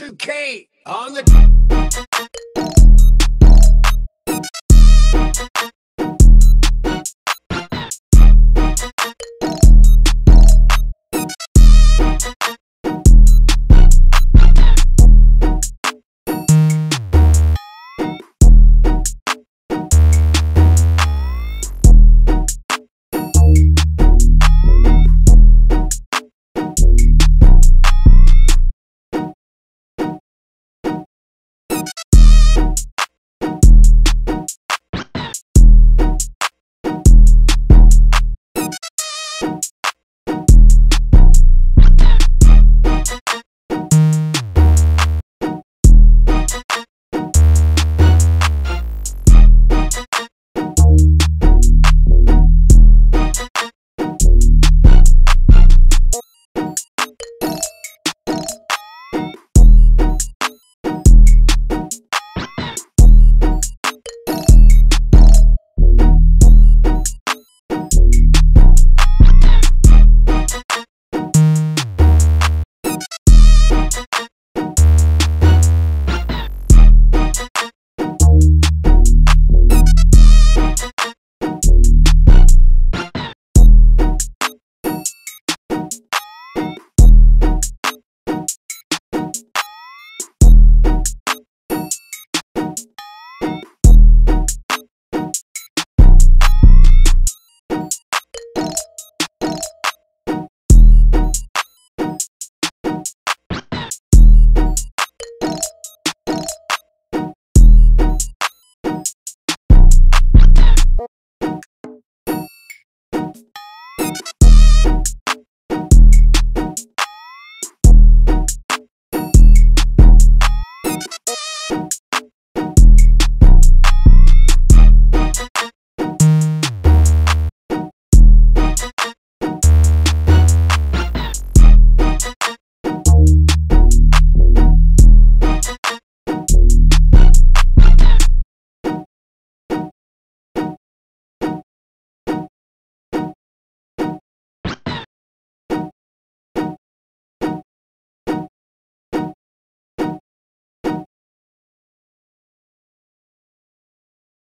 Dr. K on the. you